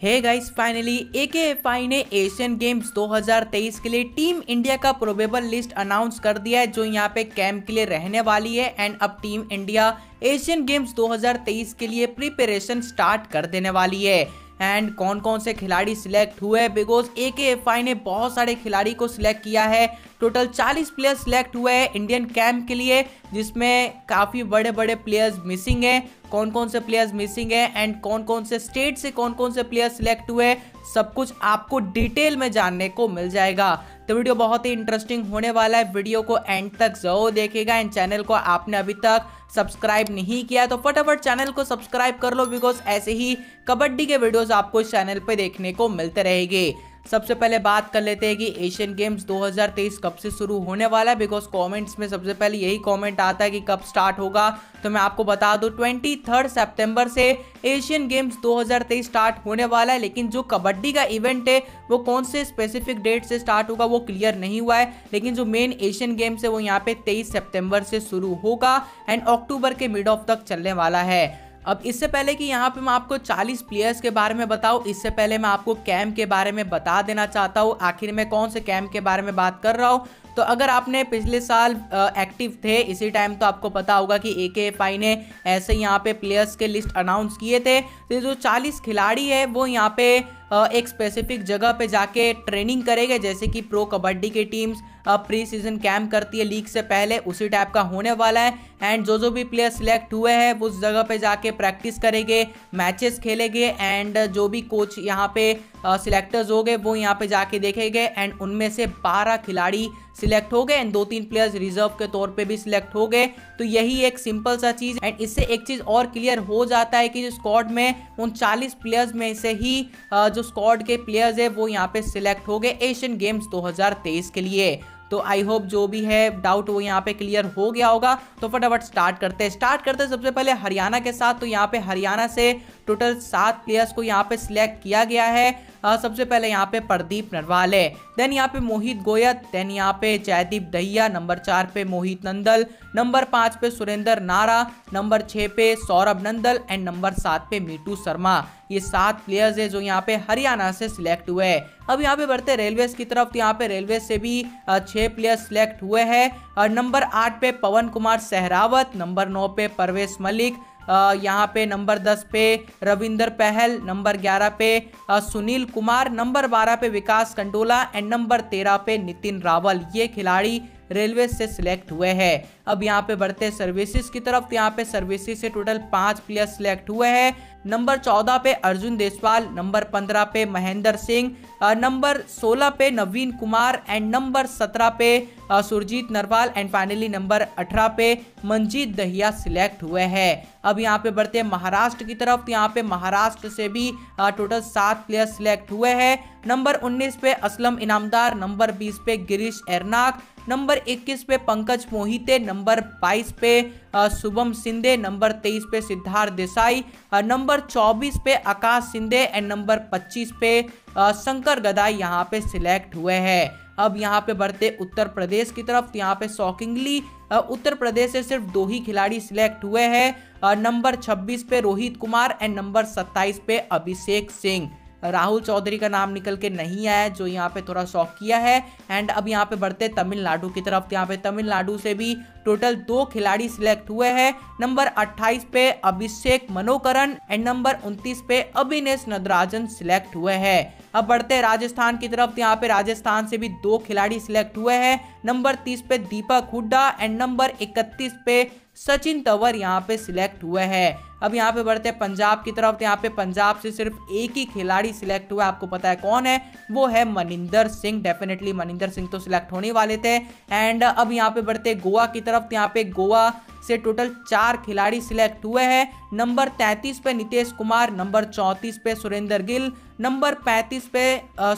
Hey guys finally A K F I ने Asian games 2023 के लिए टीम इंडिया का प्रोबेबल लिस्ट अनाउंस कर दिया है, जो यहाँ पे कैंप के लिए रहने वाली है। एंड अब टीम इंडिया एशियन गेम्स 2023 के लिए प्रिपरेशन स्टार्ट कर देने वाली है। एंड कौन कौन से खिलाड़ी सिलेक्ट हुए? बिकॉज़ ए के एफ़ आई ने बहुत सारे खिलाड़ी को सिलेक्ट किया है। टोटल 40 प्लेयर सिलेक्ट हुए हैं इंडियन कैंप के लिए, जिसमें काफ़ी बड़े बड़े प्लेयर्स मिसिंग हैं। कौन कौन से प्लेयर्स मिसिंग है एंड कौन कौन से स्टेट से कौन कौन से प्लेयर सिलेक्ट हुए सब कुछ आपको डिटेल में जानने को मिल जाएगा। तो वीडियो बहुत ही इंटरेस्टिंग होने वाला है। वीडियो को एंड तक ज़रूर देखेगा एंड चैनल को आपने अभी तक सब्सक्राइब नहीं किया तो फटाफट चैनल को सब्सक्राइब कर लो बिकॉज़ ऐसे ही कबड्डी के वीडियोस आपको इस चैनल पर देखने को मिलते रहेंगे। सबसे पहले बात कर लेते हैं कि एशियन गेम्स 2023 कब से शुरू होने वाला है बिकॉज़ कमेंट्स में सबसे पहले यही कमेंट आता है कि कब स्टार्ट होगा। तो मैं आपको बता दूँ ट्वेंटी थर्ड सेप्टेम्बर से एशियन गेम्स 2023 स्टार्ट होने वाला है, लेकिन जो कबड्डी का इवेंट है, वो कौन से स्पेसिफिक डेट से स्टार्ट होगा, वो क्लियर नहीं हुआ है। लेकिन जो मेन एशियन गेम्स है, वो यहाँ पे तेईस सेप्टेम्बर से शुरू होगा एंड अक्टूबर के मिड ऑफ़ तक चलने वाला है। अब इससे पहले कि यहाँ पे मैं आपको 40 प्लेयर्स के बारे में बताऊँ, इससे पहले मैं आपको कैम्प के बारे में बता देना चाहता हूँ, आखिर मैं कौन से कैम्प के बारे में बात कर रहा हूँ। तो अगर आपने पिछले साल एक्टिव थे, इसी टाइम तो आपको पता होगा कि ए के ने ऐसे यहाँ पे प्लेयर्स के लिस्ट अनाउंस किए थे। तो जो 40 खिलाड़ी है, वो यहाँ पे एक स्पेसिफिक जगह पे जाके ट्रेनिंग करेंगे, जैसे कि प्रो कबड्डी की टीम्स प्री सीज़न कैम्प करती है लीग से पहले, उसी टाइप का होने वाला है। एंड जो जो भी प्लेयर सिलेक्ट हुए हैं उस जगह पे जाके प्रैक्टिस करेंगे मैचेस खेलेंगे एंड जो भी कोच यहाँ पे सिलेक्टर्स हो गए, वो यहाँ पे जाके देखेंगे। एंड उनमें से 12 खिलाड़ी सिलेक्ट हो गए एंड दो तीन प्लेयर्स रिज़र्व के तौर पे भी सिलेक्ट हो गए। तो यही एक सिंपल सा चीज़। एंड इससे एक चीज़ और क्लियर हो जाता है कि जो स्क्वाड में, उन 40 प्लेयर्स में से ही जो स्क्वाड के प्लेयर्स है, वो यहाँ पे सिलेक्ट हो गए एशियन गेम्स 2023 के लिए। तो आई होप जो भी है डाउट वो यहाँ पे क्लियर हो गया होगा। तो फटाफट स्टार्ट करते हैं। स्टार्ट करते हैं सबसे पहले हरियाणा के साथ। तो यहाँ पे हरियाणा से टोटल सात प्लेयर्स को यहाँ पे सिलेक्ट किया गया है। आ, सबसे पहले यहाँ पे प्रदीप नरवाल है। देन यहाँ पे मोहित गोयत देन यहाँ पे जयदीप दहिया नंबर चार पे मोहित नंदल नंबर पाँच पे सुरेंद्र नारा नंबर छः पे सौरभ नंदल एंड नंबर सात पे मीटू शर्मा। ये सात प्लेयर्स है जो यहाँ पे हरियाणा से सिलेक्ट हुए हैं। अब यहाँ पे बढ़ते रेलवे की तरफ़ तो यहाँ पे रेलवे से भी छह प्लेयर्स सिलेक्ट हुए हैं। नंबर आठ पे पवन कुमार सहरावत नंबर नौ पे परवेश मलिक यहाँ पे नंबर दस पे रविंदर पहल, नंबर ग्यारह पे सुनील कुमार, नंबर बारह पे विकास कंडोला एंड नंबर तेरह पे नितिन रावल। ये खिलाड़ी रेलवे से सिलेक्ट हुए हैं। अब यहाँ पे बढ़ते हैं सर्विसेज़ की तरफ़। तो यहाँ पे सर्विसेज़ से टोटल पाँच प्लेयर सिलेक्ट हुए हैं। नंबर चौदह पे अर्जुन देसवाल नंबर पंद्रह पे महेंद्र सिंह नंबर सोलह पे नवीन कुमार एंड नंबर सत्रह पे Surjeet Narwal and finally number अठारह पे मंजीत दहिया सिलेक्ट हुए हैं। अब यहाँ पे बढ़ते हैं महाराष्ट्र की तरफ़। तो यहाँ पे महाराष्ट्र से भी टोटल सात प्लेयर सिलेक्ट हुए हैं। नंबर 19 पे असलम इनामदार नंबर 20 पे गिरीश एरनाक नंबर 21 पे पंकज मोहिते नंबर 22 पे शुभम सिंधे, नंबर 23 पे सिद्धार्थ देसाई नंबर 24 पे आकाश सिंधे एंड नंबर 25 पे शंकर गदाई यहाँ पे सिलेक्ट हुए हैं। अब यहाँ पे बढ़ते उत्तर प्रदेश की तरफ़ यहाँ पे शॉकिंगली उत्तर प्रदेश से सिर्फ़ दो ही खिलाड़ी सिलेक्ट हुए हैं। नंबर 26 पे रोहित कुमार एंड नंबर 27 पे अभिषेक सिंह। राहुल चौधरी का नाम निकल के नहीं आया जो यहाँ पे थोड़ा शौक किया है। एंड अब यहाँ पे बढ़ते तमिलनाडु की तरफ़। यहाँ पे तमिलनाडु से भी टोटल दो खिलाड़ी सिलेक्ट हुए हैं। नंबर 28 पे अभिषेक मनोकरण एंड नंबर 29 पे अभिनेश नदराजन सिलेक्ट हुए हैं। अब बढ़ते राजस्थान की तरफ़। यहाँ पे राजस्थान से भी दो खिलाड़ी सिलेक्ट हुए हैं। नंबर 30 पे दीपक हुड्डा एंड नंबर 31 पे सचिन तंवर यहाँ पे सिलेक्ट हुए हैं। अब यहाँ पे बढ़ते हैं पंजाब की तरफ़ तो यहाँ पे पंजाब से सिर्फ़ एक ही खिलाड़ी सिलेक्ट हुआ आपको पता है कौन है? वो है मनिंदर सिंह। डेफिनेटली मनिंदर सिंह तो सिलेक्ट होने वाले थे। एंड अब यहाँ पे बढ़ते गोवा की तरफ़ तो यहाँ पे गोवा से टोटल चार खिलाड़ी सिलेक्ट हुए हैं। नंबर 33 पे नितेश कुमार नंबर 34 पे सुरेंद्र गिल नंबर 35 पे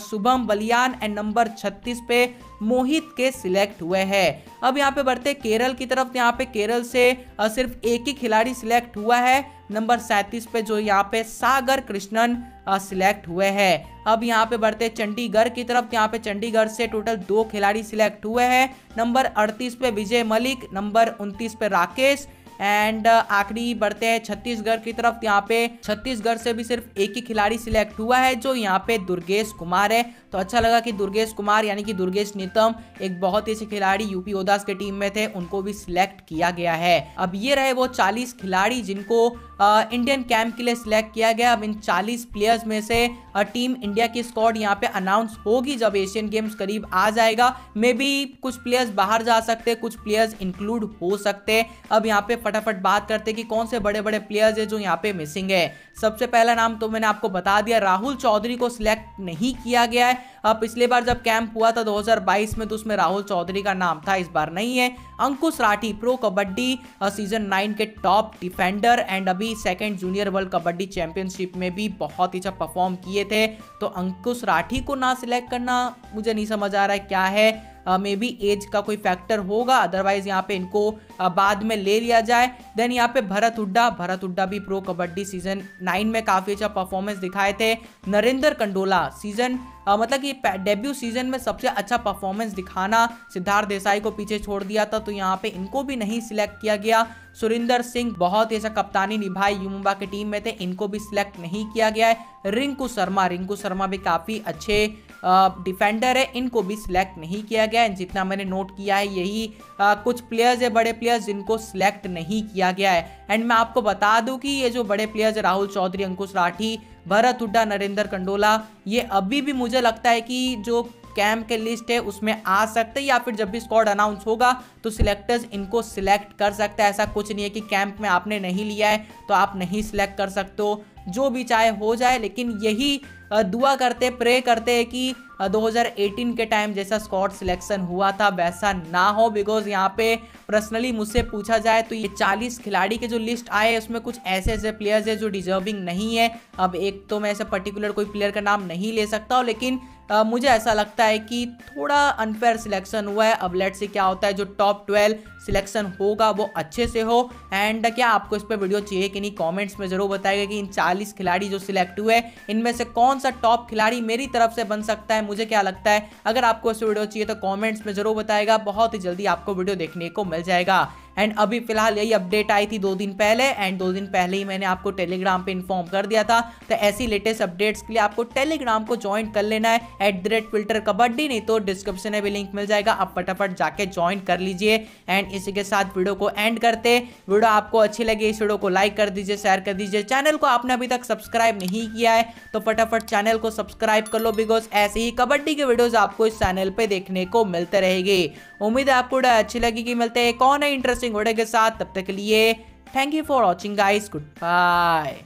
शुभम बलियान एंड नंबर 36 पे मोहित के सिलेक्ट हुए हैं। अब यहाँ पे बढ़ते केरल की तरफ़ यहाँ पे केरल से सिर्फ़ एक ही खिलाड़ी सिलेक्ट हुआ है। नंबर सैतीस पे जो यहाँ पे सागर कृष्णन सिलेक्ट हुए हैं। अब यहाँ पे बढ़ते चंडीगढ़ की तरफ़ यहाँ पे चंडीगढ़ से टोटल दो खिलाड़ी सिलेक्ट हुए हैं। नंबर 38 पे विजय मलिक, नंबर 29 पे राकेश एंड आखिरी बढ़ते हैं छत्तीसगढ़ की तरफ़। यहाँ पे छत्तीसगढ़ से भी सिर्फ़ एक ही खिलाड़ी सिलेक्ट हुआ है, जो यहाँ पे दुर्गेश कुमार है। तो अच्छा लगा कि दुर्गेश कुमार यानी कि दुर्गेश नीतम एक बहुत ही अच्छे खिलाड़ी यूपी ओदास के टीम में थे, उनको भी सिलेक्ट किया गया है। अब ये रहे वो 40 खिलाड़ी जिनको इंडियन कैंप के लिए सिलेक्ट किया गया। अब इन 40 प्लेयर्स में से टीम इंडिया की स्क्वाड यहाँ पे अनाउंस होगी जब एशियन गेम्स करीब आ जाएगा। मे बी कुछ प्लेयर्स बाहर जा सकते कुछ प्लेयर्स इंक्लूड हो सकते अब यहाँ पे फटाफट बात करते कि कौन से बड़े बड़े प्लेयर्स है जो यहाँ पे मिसिंग है। सबसे पहला नाम तो मैंने आपको बता दिया राहुल चौधरी को सिलेक्ट नहीं किया गया है। पिछली बार जब कैंप हुआ था 2022 में तो उसमें राहुल चौधरी का नाम था, इस बार नहीं है। Ankush Rathee pro kabaddi season nine के टॉप डिफेंडर एंड अभी second junior world kabaddi championship में भी बहुत ही अच्छा परफॉर्म किए थे। तो अंकुश राठी को ना सिलेक्ट करना मुझे नहीं समझ आ रहा है क्या है। मे बी एज का कोई फैक्टर होगा अदरवाइज़ यहाँ पे इनको बाद में ले लिया जाए। देन यहाँ पे भरत हुड्डा भरत हुड्डा भी प्रो कबड्डी सीज़न नाइन में काफ़ी अच्छा परफॉर्मेंस दिखाए थे। नरेंद्र कंडोला सीज़न आ, मतलब कि डेब्यू सीज़न में सबसे अच्छा परफॉर्मेंस दिखाना सिद्धार्थ देसाई को पीछे छोड़ दिया था तो यहाँ पे इनको भी नहीं सिलेक्ट किया गया। सुरिंदर सिंह बहुत ही ऐसा कप्तानी निभाई युमुबा की टीम में थे इनको भी सिलेक्ट नहीं किया गया है। रिंकू शर्मा रिंकू शर्मा भी काफ़ी अच्छे डिफेंडर है इनको भी सिलेक्ट नहीं किया गया। है जितना मैंने नोट किया है यही आ, कुछ प्लेयर्स है बड़े प्लेयर्स जिनको सिलेक्ट नहीं किया गया है। एंड मैं आपको बता दूँ कि ये जो बड़े प्लेयर्स है राहुल चौधरी अंकुश राठी भरत हुड्डा नरेंद्र कंडोला ये अभी भी मुझे लगता है कि जो कैंप के लिस्ट है उसमें आ सकते हैं या फिर जब भी स्क्वाड अनाउंस होगा तो सिलेक्टर्स इनको सिलेक्ट कर सकते हैं। ऐसा कुछ नहीं है कि कैंप में आपने नहीं लिया है तो आप नहीं सिलेक्ट कर सकते हो। जो भी चाहे हो जाए, लेकिन यही दुआ करते प्रे करते हैं कि 2018 के टाइम जैसा स्कॉट सिलेक्शन हुआ था, वैसा ना हो बिकॉज़ यहाँ पे पर्सनली मुझसे पूछा जाए तो ये 40 खिलाड़ी के जो लिस्ट आए उसमें कुछ ऐसे ऐसे प्लेयर्स हैं जो डिजर्विंग नहीं है। अब एक तो मैं ऐसे पर्टिकुलर कोई प्लेयर का नाम नहीं ले सकता हूँ, लेकिन आ, मुझे ऐसा लगता है कि थोड़ा अनफेयर सिलेक्शन हुआ है। अब लेट से क्या होता है। जो टॉप ट्वेल्व सिलेक्शन होगा वो अच्छे से हो। एंड क्या आपको इस पर वीडियो चाहिए कि नहीं कमेंट्स में ज़रूर बताएगा कि इन 40 खिलाड़ी जो सिलेक्ट हुए इनमें से कौन सा टॉप खिलाड़ी मेरी तरफ़ से बन सकता है? मुझे क्या लगता है? अगर आपको इस वीडियो चाहिए तो कॉमेंट्स में ज़रूर बताएगा बहुत ही जल्दी आपको वीडियो देखने को मिल जाएगा। एंड अभी फ़िलहाल यही अपडेट आई थी दो दिन पहले एंड दो दिन पहले ही मैंने आपको टेलीग्राम पे इन्फॉर्म कर दिया था। तो ऐसी लेटेस्ट अपडेट्स के लिए आपको टेलीग्राम को ज्वाइन कर लेना है। At the rate filter kabaddi, नहीं तो डिस्क्रिप्शन में भी लिंक मिल जाएगा। आप फटाफट जाके ज्वाइन कर लीजिए। एंड इसी के साथ वीडियो को एंड करते वीडियो आपको अच्छी लगी, इस वीडियो को लाइक कर दीजिए शेयर कर दीजिए। चैनल को आपने अभी तक सब्सक्राइब नहीं किया है तो फटाफट चैनल को सब्सक्राइब कर लो बिकॉज़ ऐसे ही कबड्डी के वीडियोज़ आपको इस चैनल पर देखने को मिलते रहेगी। उम्मीद है आपको अच्छी लगी कि मिलते हैं। कौन है इंटरेस्टिंग वीडियो के साथ, तब तक के लिए thank you for watching guys good bye